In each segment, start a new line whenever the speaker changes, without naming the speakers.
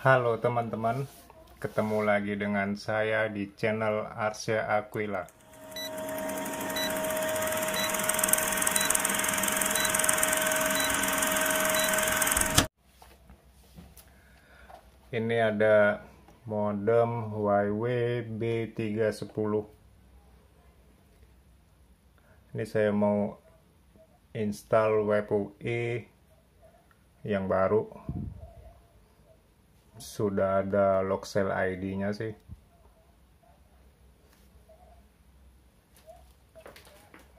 Halo teman-teman, ketemu lagi dengan saya di channel Arsya Aquila. Ini ada modem Huawei B310. Ini saya mau install WebUI yang baru sudah ada Loxel ID-nya sih.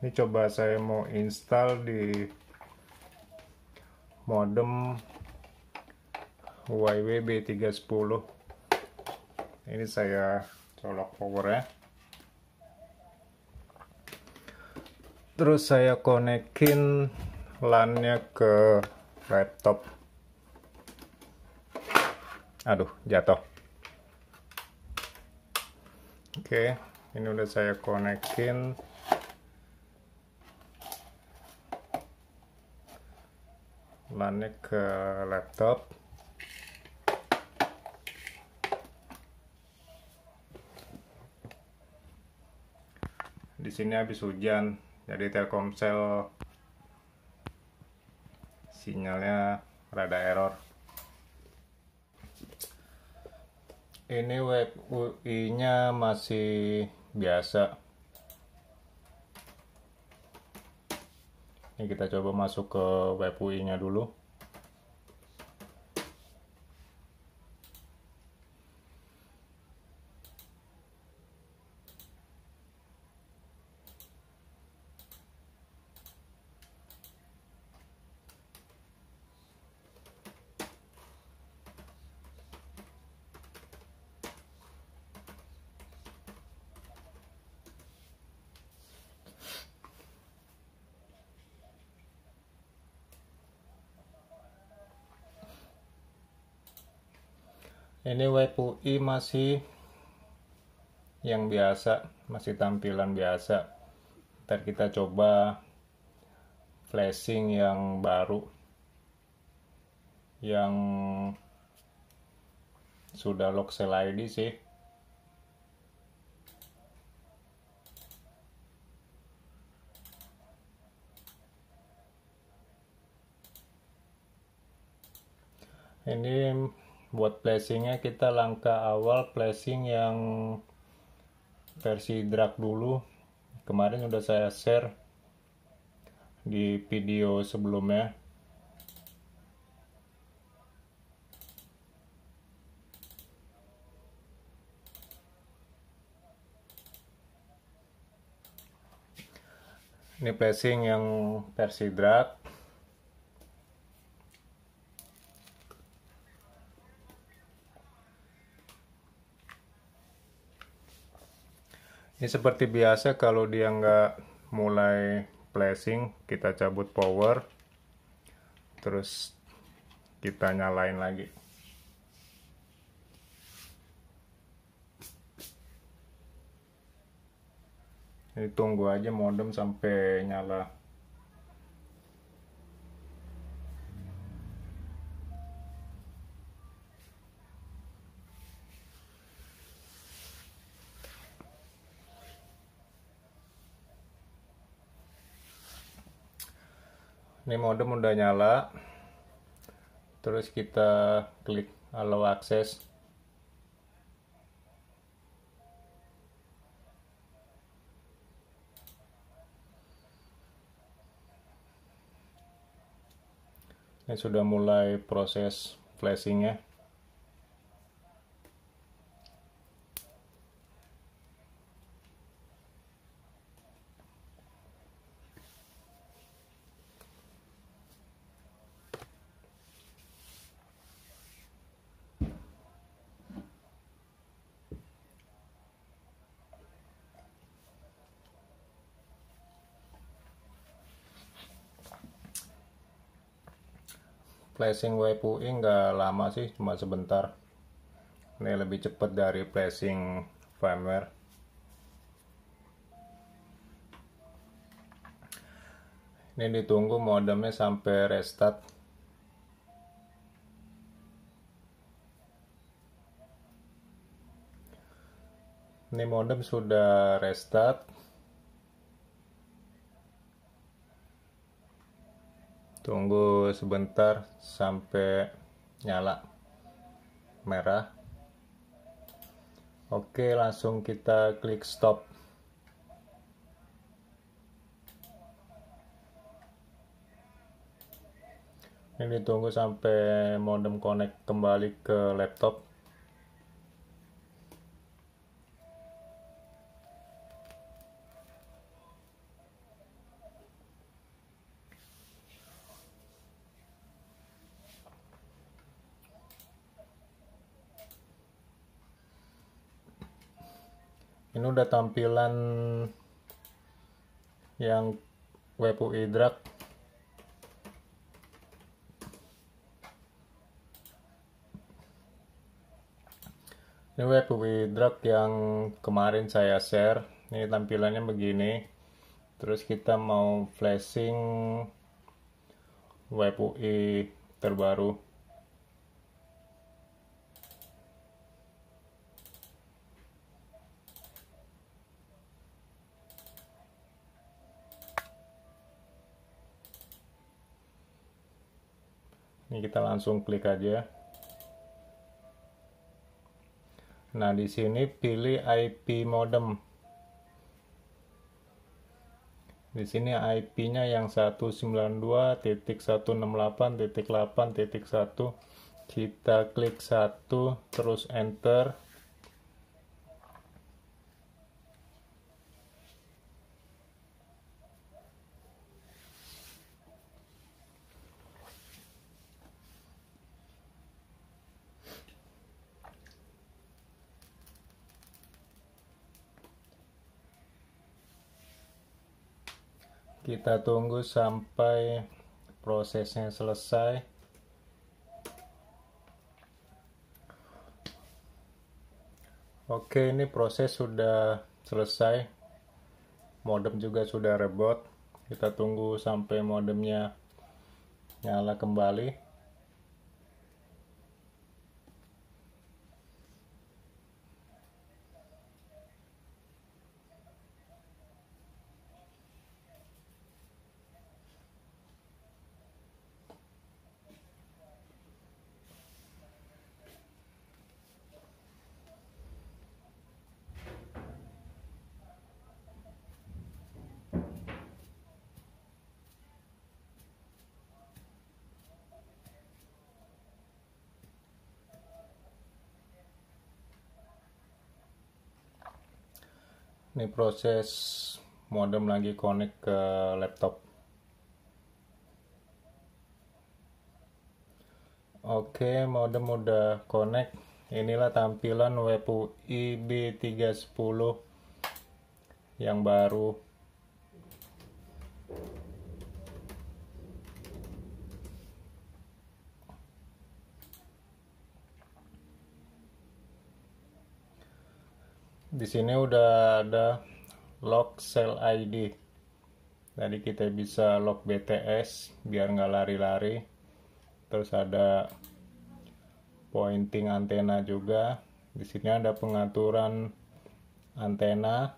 Ini coba saya mau install di modem Huawei B310. Ini saya colok powernya. Terus saya konekin LAN-nya ke laptop aduh jatuh. Oke ini udah saya konekin. LAN-nya ke laptop. Di sini habis hujan jadi Telkomsel sinyalnya rada error ini web UI nya masih biasa. Ini kita coba masuk ke web UI nya dulu ini web UI masih yang biasa masih tampilan biasa. Ntar kita coba flashing yang baru yang sudah lock cell ID sih. Ini buat flashingnya kita langkah awal flashing yang versi drag dulu. Kemarin udah saya share di video sebelumnya. Ini flashing yang versi drag ini seperti biasa kalau dia nggak mulai flashing kita cabut power terus kita nyalain lagi. Ini tunggu aja modem sampai nyala ini modem udah nyala. Terus kita klik allow access. Ini sudah mulai proses flashingnya placing WPUI nggak lama sih cuma sebentar. Ini lebih cepat dari flashing firmware. Ini ditunggu modemnya sampai restart. Ini modem sudah restart. Tunggu sebentar sampai nyala. Merah. Oke langsung kita klik stop. Ini tunggu sampai modem connect kembali ke laptop ini udah tampilan yang web UI drag ini web UI drag yang kemarin saya share. Ini tampilannya begini. Terus kita mau flashing web UI terbaru ini kita langsung klik aja. Nah di sini pilih IP modem. Di sini IP-nya yang 192.168.8.1 kita klik satu terus enter kita tunggu sampai prosesnya selesai. Oke ini proses sudah selesai. Modem juga sudah rebot. Kita tunggu sampai modemnya nyala kembali ini proses modem lagi connect ke laptop. Oke modem udah connect. Inilah tampilan WPUI B310 yang baru di sini udah ada lock cell ID jadi kita bisa lock BTS biar nggak lari-lari. Terus ada pointing antena juga. Di sini ada pengaturan antena.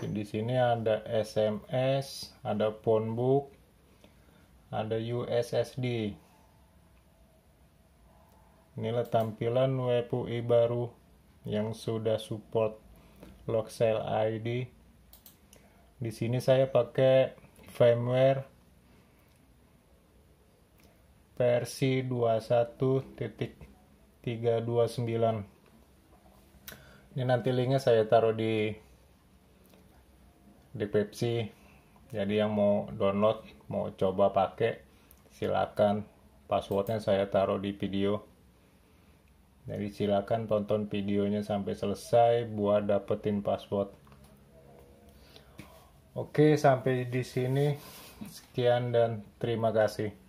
Di sini ada SMS ada phone book ada USSD inilah tampilan WPUI baru yang sudah support Lockcell ID di sini saya pakai firmware versi 21.329 ini nanti linknya saya taruh di di Pepsi. Jadi yang mau download mau coba pakai silakan. Passwordnya saya taruh di video jadi silakan tonton videonya sampai selesai buat dapetin password. Oke, sampai di sini. Sekian dan terima kasih.